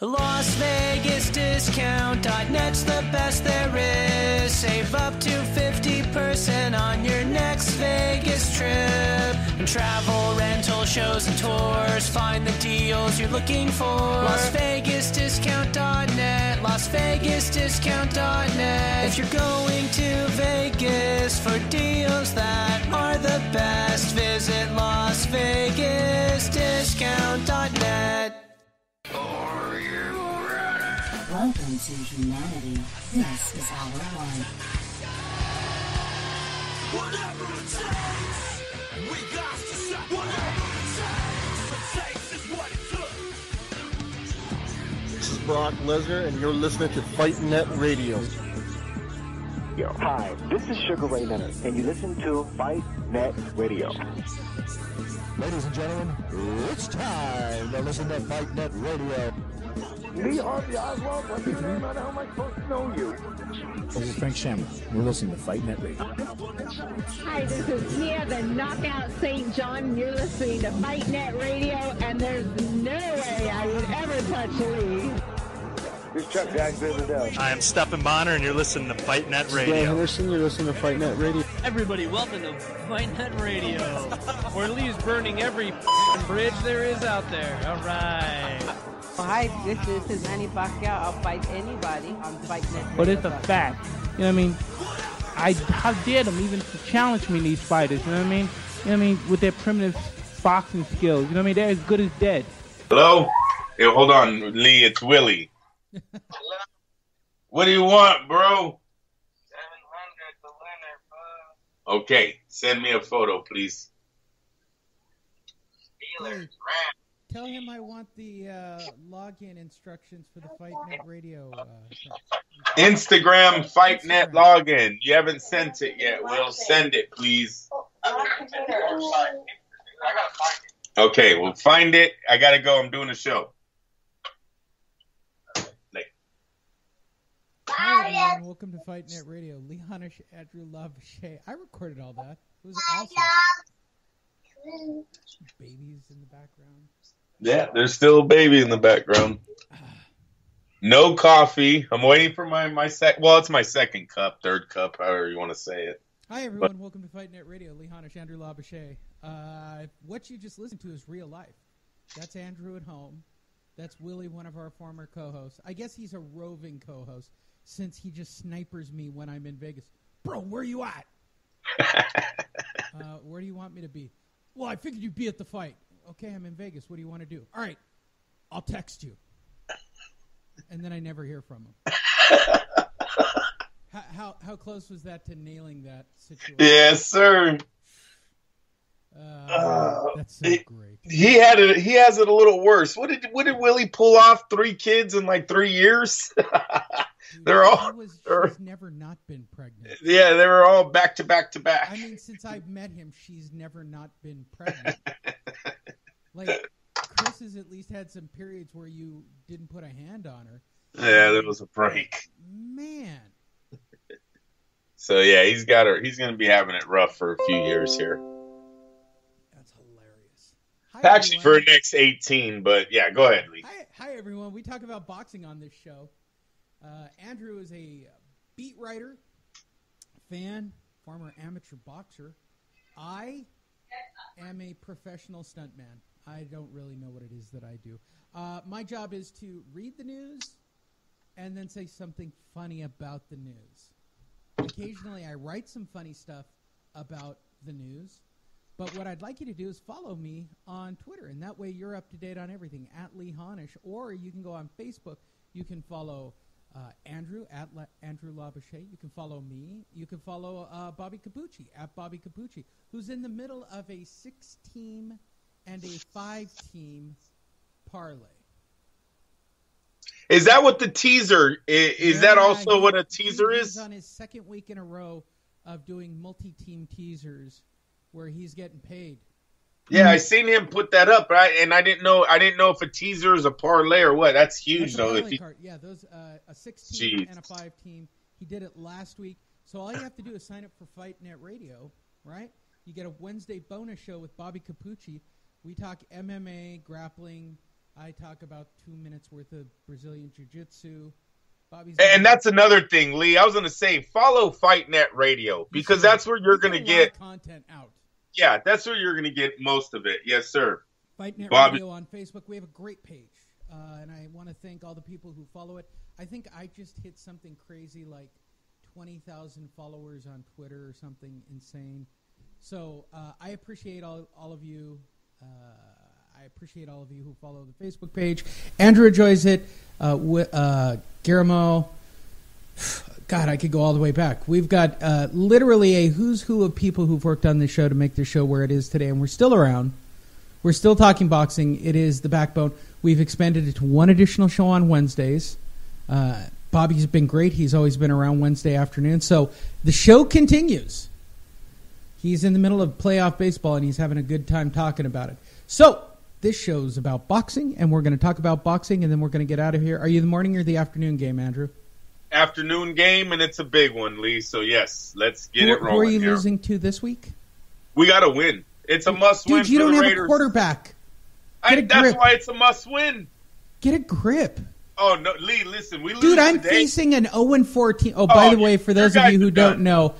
Las Vegas Discount.net's the best there is. Save up to 50% on your next Vegas trip. And travel, rental, shows, and tours. Find the deals you're looking for. Las Vegas Discount.net. Las Vegas Discount.net. If you're going to Vegas for deals that are the best, visit Las Welcome to humanity. This is our one. Whatever it takes, we got to stop. Whatever it takes, it takes is what it took. This is Brock Lesnar, and you're listening to Fight Net Radio. Yo, hi, this is Sugar Ray Leonard, and you listen to Fight Net Radio. Ladies and gentlemen, it's time to listen to Fight Net Radio. Lee Harvey Oswald, what's your name? How am I supposed to know you? This is Frank Shamrock. We're listening to Fight Net Radio. Hi, this is Tia, the Knockout St. John. You're listening to Fight Net Radio, and there's no way I would ever touch Lee. This is Chuck Jackson Adele. I am Stephan Bonnar, and you're listening to Fight Net Dan Radio. Henderson, you're listening to Fight Net Radio. Everybody, welcome to Fight Net Radio, where Lee's burning every bridge there is out there. All right. Hi, this is Manny Pacquiao. I'll fight anybody on Fight Net. But it's a fact. You know what I mean? I how dare them even to challenge me these fighters, you know what I mean? You know what I mean? With their primitive boxing skills. You know what I mean? They're as good as dead. Hello? Hey, hold on, Lee. It's Willie. what do you want, bro? Okay, send me a photo, please. Hey, tell him I want the uh, login instructions for the Fight Net Radio. Uh, Instagram FightNet login. You haven't sent it yet. We'll send it, please. Okay, we'll find it. I gotta go. I'm doing a show. Hi everyone, welcome to Fight Net Radio. Lee Honish Andrew Lavashay. I recorded all that. It was awesome. Babies in the background. Yeah, there's still a baby in the background. No coffee. I'm waiting for my my sec. Well, it's my second cup, third cup, however you want to say it. Hi everyone, welcome to Fight Net Radio. Lee Honish Andrew Labashay. Uh, what you just listened to is real life. That's Andrew at home. That's Willie, one of our former co-hosts. I guess he's a roving co-host since he just snipers me when I'm in Vegas. Bro, where are you at? uh, where do you want me to be? Well, I figured you'd be at the fight. Okay, I'm in Vegas. What do you want to do? All right, I'll text you. And then I never hear from him. how, how how close was that to nailing that situation? Yes, sir. Uh, that's so he, great. He had it. He has it a little worse. What did What did Willie pull off? Three kids in like three years. They're all. Was, they're- she's never not been pregnant. yeah, they were all back to back to back. I mean, since I've met him, she's never not been pregnant. like Chris has at least had some periods where you didn't put a hand on her. Yeah, there was a break. Man, So yeah, he's got her. He's going to be having it rough for a few years here. that's hilarious. Hi, Actually, for everyone. the next eighteen. But yeah, go ahead, Lee. Hi, hi everyone. We talk about boxing on this show. Uh, Andrew is a beat writer, fan, former amateur boxer. I am a professional stuntman. I don't really know what it is that I do. Uh, my job is to read the news and then say something funny about the news. Occasionally, I write some funny stuff about the news. But what I'd like you to do is follow me on Twitter, and that way you're up to date on everything at Lee Honish, or you can go on Facebook. You can follow uh, Andrew at La- Andrew Labouche. You can follow me. You can follow uh, Bobby Capucci at Bobby Capucci, who's in the middle of a six-team and a five-team parlay. Is that what the teaser? Is, is that also he- what a teaser is? He's on his second week in a row of doing multi-team teasers, where he's getting paid. Yeah, I seen him put that up, right? And I didn't know. I didn't know if a teaser is a parlay or what. That's huge, That's though. If he, card. Yeah, those uh, a six team Jeez. and a five team. He did it last week. So all you have to do is sign up for Fight Net Radio, right? You get a Wednesday bonus show with Bobby Capucci. We talk MMA, grappling, I talk about two minutes worth of Brazilian Jiu Jitsu. Bobby's And that's another thing, Lee. I was going to say, follow Fight Net Radio because that's where you're going to get. content out. Yeah, that's where you're going to get most of it. Yes, sir. Fight Net Bobby. Radio on Facebook. We have a great page, uh, and I want to thank all the people who follow it. I think I just hit something crazy like twenty thousand followers on Twitter or something insane. So uh, I appreciate all all of you. Uh, I appreciate all of you who follow the Facebook page. Andrew enjoys it. Uh, uh, Guillermo. God, I could go all the way back. We've got uh, literally a who's who of people who've worked on this show to make this show where it is today, and we're still around. We're still talking boxing. It is the backbone. We've expanded it to one additional show on Wednesdays. Uh, Bobby's been great. He's always been around Wednesday afternoon. So the show continues. He's in the middle of playoff baseball and he's having a good time talking about it. So this show's about boxing, and we're going to talk about boxing, and then we're going to get out of here. Are you the morning or the afternoon game, Andrew? Afternoon game, and it's a big one, Lee. So, yes, let's get who, it who are you here. losing to this week? We got to win. It's a must win Dude, you don't have Raiders. a quarterback. I, Get a that's grip. why it's a must win. Get a grip. Oh, no, Lee, listen. We lose Dude, I'm today. facing an 0 14. Oh, oh by Oh, the way, for those of you who don't done. know,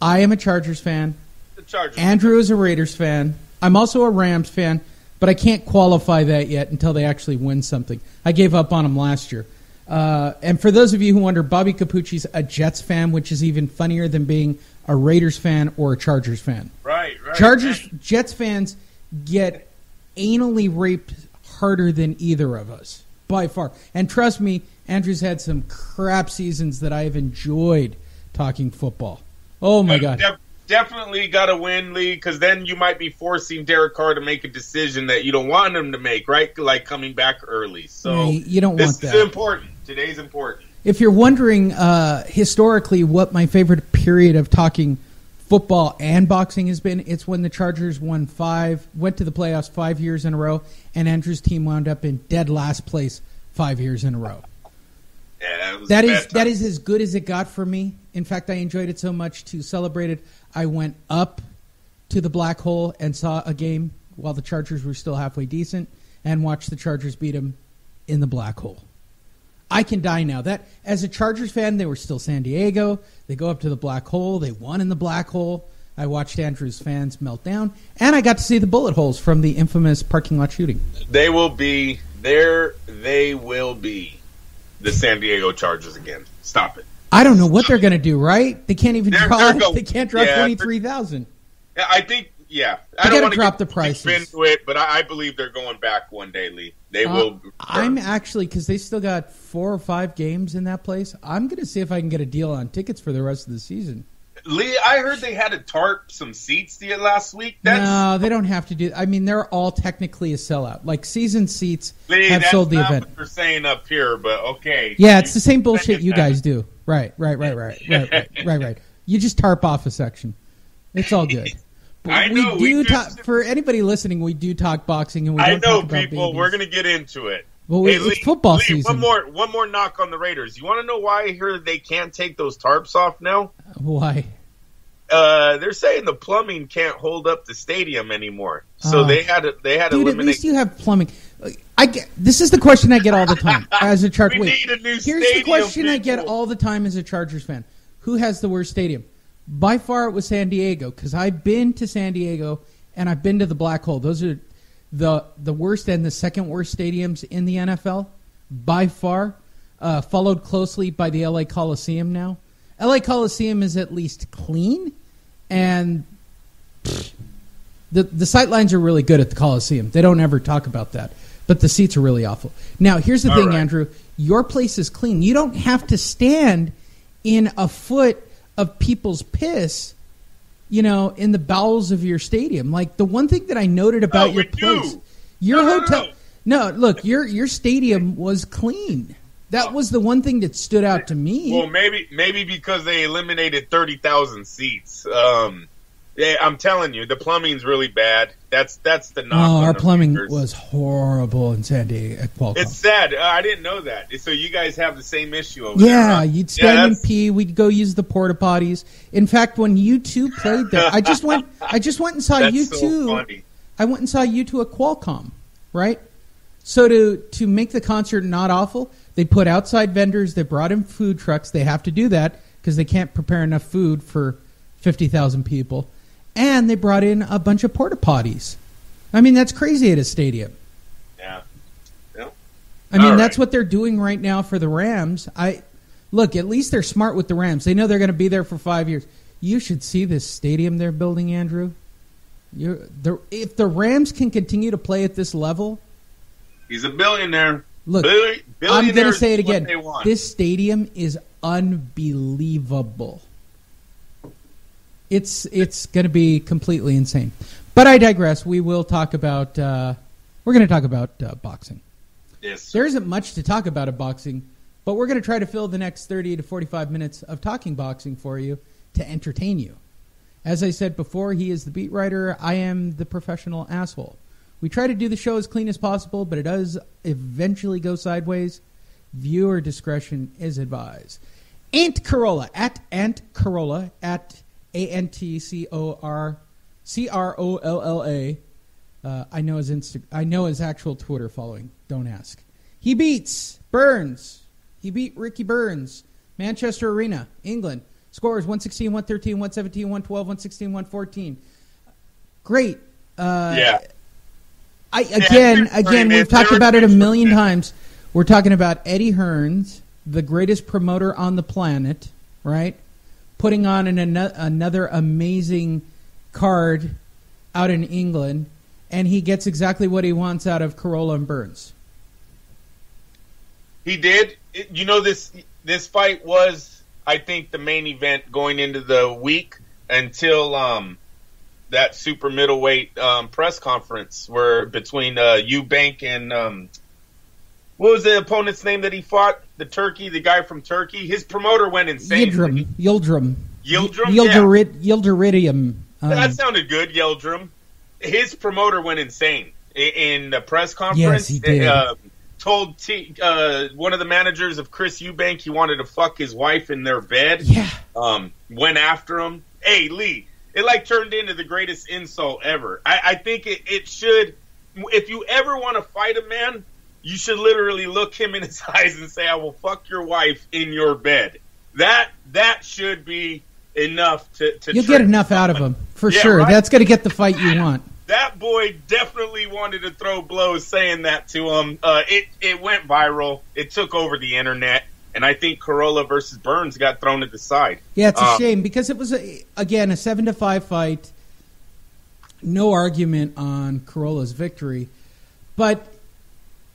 I am a Chargers fan. The Chargers. Andrew is a Raiders fan. I'm also a Rams fan, but I can't qualify that yet until they actually win something. I gave up on them last year. Uh, and for those of you who wonder, Bobby Capucci's a Jets fan, which is even funnier than being a Raiders fan or a Chargers fan. Right, right. Chargers, Jets fans get anally raped harder than either of us by far. And trust me, Andrew's had some crap seasons that I have enjoyed talking football. Oh my god! Def- definitely got to win, Lee, because then you might be forcing Derek Carr to make a decision that you don't want him to make, right? Like coming back early. So Yeah, you don't this want is that. important. Today's important. If you're wondering uh, historically what my favorite period of talking football and boxing has been, it's when the Chargers won five, went to the playoffs five years in a row, and Andrew's team wound up in dead last place five years in a row. Yeah, that That is bad that time. is as good as it got for me. In fact, I enjoyed it so much to celebrate it. I went up to the black hole and saw a game while the Chargers were still halfway decent, and watched the Chargers beat them in the black hole. I can die now. That as a Chargers fan, they were still San Diego. They go up to the black hole. They won in the black hole. I watched Andrew's fans melt down, and I got to see the bullet holes from the infamous parking lot shooting. They will be there. They will be the San Diego Chargers again. Stop it. I don't know what they're going to do. Right? They can't even They're- draw. they're they can't draw yeah, twenty three thousand. Yeah, I think. Yeah, I don't gotta want to drop the prices. into it, but I, I believe they're going back one day, Lee. They Uh, will. I'm actually because they still got four or five games in that place. I'm going to see if I can get a deal on tickets for the rest of the season. Lee, I heard they had to tarp some seats the last week. That's no, they don't have to do. I mean, they're all technically a sellout. Like season seats Lee, have sold the not event. what they're saying up here, but okay. Yeah, it's the same bullshit you guys do. Right, right, right, right, right, right, right, right. You just tarp off a section. It's all good. But I know, we do we talk. just- For anybody listening, we do talk boxing, and we I know, people. We're gonna get into it. Well, Hey, it's Lee, football Lee, season. One more, one more knock on the Raiders. You want to know why I hear they can't take those tarps off now? Why? Uh, they're saying the plumbing can't hold up the stadium anymore, so Oh. they had to they had to Dude, at least you have plumbing. I get, this is the question I get all the time as a Charger. We Wait, need a new here's the question I get all the time as a Chargers fan: Who has the worst stadium? By far, it was San Diego because I've been to San Diego and I've been to the Black Hole. Those are the the worst and the second worst stadiums in the NFL by far. Uh, followed closely by the LA Coliseum. Now, LA Coliseum is at least clean and the the sight lines are really good at the Coliseum. They don't ever talk about that, but the seats are really awful. Now, here's the All thing, right. Andrew. Your place is clean. You don't have to stand in a foot of people's piss. You know, in the bowels of your stadium. Like the one thing that I noted about No, your we do. place, your No, no, hotel. No, look, your your stadium was clean. That was the one thing that stood out to me. Well, maybe maybe because they eliminated thirty thousand seats. Um, yeah, I'm telling you, the plumbing's really bad. That's that's the knock. oh, our plumbing was horrible in San Diego at Qualcomm. It's sad. Uh, I didn't know that. So you guys have the same issue over there. Yeah, huh? you'd Yeah, stand and pee. We'd go use the porta potties. In fact, when U2 played there, I just went. I just went and saw U2. funny. I went and saw U2 at Qualcomm, right? So to to make the concert not awful, they put outside vendors. They brought in food trucks. They have to do that because they can't prepare enough food for fifty thousand people. And they brought in a bunch of porta potties. I mean, that's crazy at a stadium. Yeah. Yeah. I mean, All that's right. what they're doing right now for the Rams. I look. At least they're smart with the Rams. They know they're going to be there for five years. You should see this stadium they're building, Andrew. The, if the Rams can continue to play at this level, He's a billionaire. Look, Billi- I'm going to say it again. This stadium is unbelievable. It's it's going to be completely insane. But I digress. We will talk about. Uh, we're going to talk about uh, boxing. Yes. There isn't much to talk about at boxing, but we're going to try to fill the next 30 to 45 minutes of talking boxing for you to entertain you. As I said before, he is the beat writer. I am the professional asshole. We try to do the show as clean as possible, but it does eventually go sideways. Viewer discretion is advised. Ant Crolla at Ant Crolla at A N T C O R C R O L L A. Uh, I know his Insta- I know his actual Twitter following. Don't ask. He beats Burns. He beat Ricky Burns. Manchester Arena, England. Scores 116, 113, 117, 112, 116, 114. Great. Uh, yeah. I again, Yeah, again, we've talked about it a million times. We're talking about Eddie Hearns, the greatest promoter on the planet, right? Putting on an, ano- another amazing card out in England, and he gets exactly what he wants out of Crolla and Burns. He did. You know this this fight was, I think, the main event going into the week until um, that super middleweight um, press conference where between uh, Eubank and um, what was the opponent's name that he fought? The Turkey, the guy from Turkey. His promoter went insane. Yildirim, Yildirim, Yildirim? Yildirid, Yildiridium. Um, that sounded good, Yeldrum. His promoter went insane in the press conference. Yes, he did. Uh, told T, uh, one of the managers of Chris Eubank he wanted to fuck his wife in their bed. Yeah. Um, went after him. Hey, Lee, it like turned into the greatest insult ever. I, I think it, it should. If you ever want to fight a man, you should literally look him in his eyes and say, "I will fuck your wife in your bed." That that should be enough to. to You'll get enough out of him for Yeah, sure. right? That's going to get the fight you want. that boy definitely wanted to throw blows saying that to him. Uh, it it went viral. It took over the internet, and I think Crolla versus Burns got thrown to the side. Yeah, it's a Um, shame because it was a, again a seven to five fight. No argument on Crolla's victory, but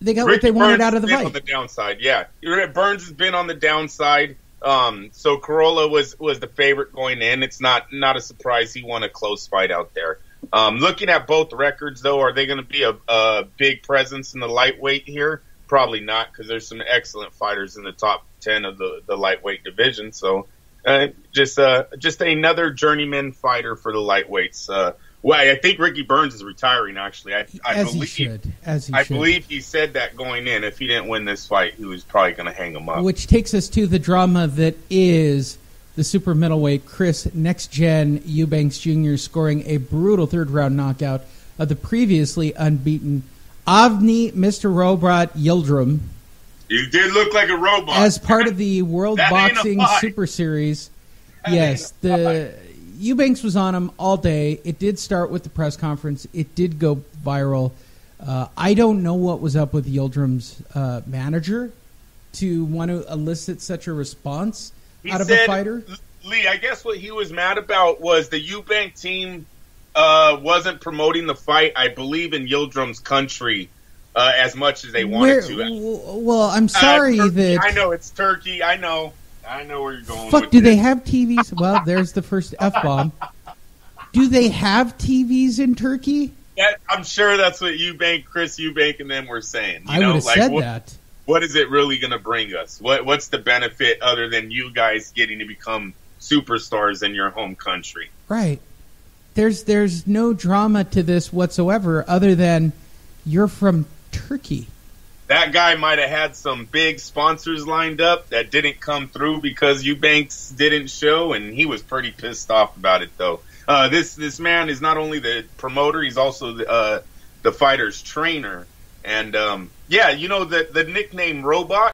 they got what Ricky they wanted Burns out of the fight. On the downside, yeah. Burns has been on the downside. Um, so Crolla was was the favorite going in. It's not not a surprise he won a close fight out there. Um, looking at both records, though, are they going to be a, a big presence in the lightweight here? Probably not, because there's some excellent fighters in the top ten of the, the lightweight division. So uh, just uh, just another journeyman fighter for the lightweights. Uh, well, I think Ricky Burns is retiring. Actually, I, I as believe he should, as he I should. believe he said that going in. If he didn't win this fight, he was probably going to hang him up. Which takes us to the drama that is the super middleweight Chris Next Gen Eubanks Jr. scoring a brutal third round knockout of the previously unbeaten Avni Mr. Robot Yildirim You did look like a robot. as part of the World That Boxing. Super Series. yes, the Eubanks was on him all day. It did start with the press conference. It did go viral. Uh, I don't know what was up with Yildirim's uh, manager to want to elicit such a response He out of said- a fighter. Lee, I guess what he was mad about was the Eubank team uh, wasn't promoting the fight. I believe in Yildirim's country uh, as much as they wanted Where- to. well, I'm sorry Uh, that I know it's Turkey. I know. I know where you're going. Fuck, do this. they have TVs? Well, there's the first F bomb. Do they have TVs in Turkey? That, I'm sure that's what Eubank, Chris Eubank, and them were saying. You I know, would have like said what, that. what is it really going to bring us? What What's the benefit other than you guys getting to become superstars in your home country? Right. There's there's no drama to this whatsoever other than you're from Turkey. That guy might have had some big sponsors lined up that didn't come through because Eubanks didn't show, and he was pretty pissed off about it. Though uh, this this man is not only the promoter, he's also the, uh, the fighter's trainer, and um, Yeah, you know the the nickname Robot.